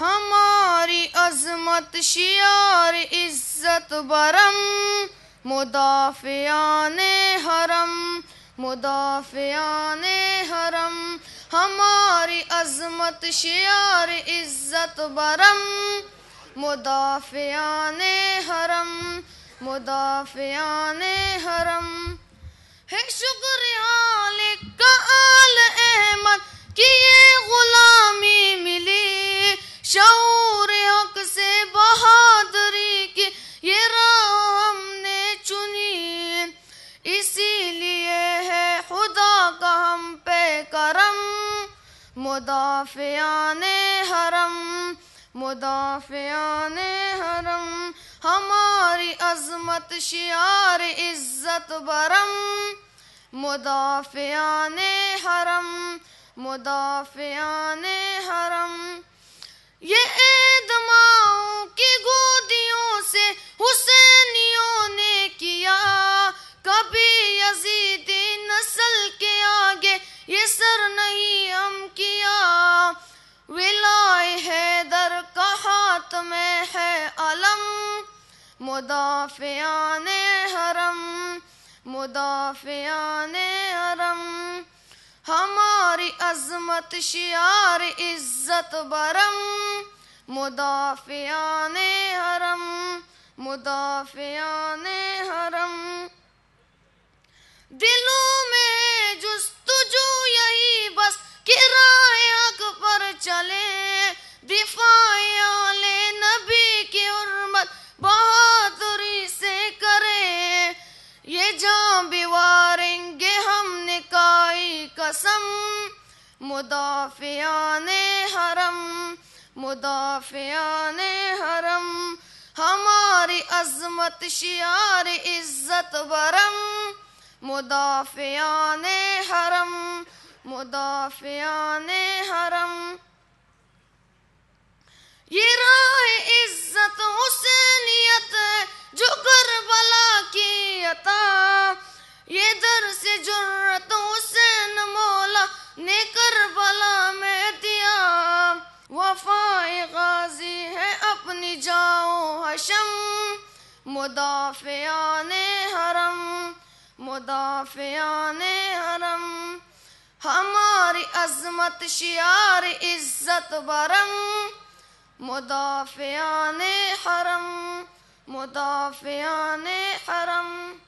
ہماری عظمت شیار عزت، برم، مدافعان حرم مدافعان حرم، ہماری عظمت شیار عزت، برم، مدافعان حرم مدافعان حرم۔ ہے شکر حالق مدافعان حرم مدافعان حرم ہماری عظمت شعار عزت برم۔ مدافعان حرم مدافعان حرم۔ ولائے حیدر کا ہاتھ میں ہے علم، مدافعان حرم مدافعان حرم۔ ہماری عظمت شیار عزت برم، مدافعان حرم مدافعان حرم۔ مدافعان حرم مدافعان حرم، ہماری عظمت، شیار عزت برم مدافعان حرم مدافعان حرم۔ یہ راہ عزت حسینیت جو کربلا کی عطا، یہ در سے جرت حشم مدافعان حرم مدافعان حرم ہماری عظمت شیار عزت برم مدافعان حرم مدافعان حرم۔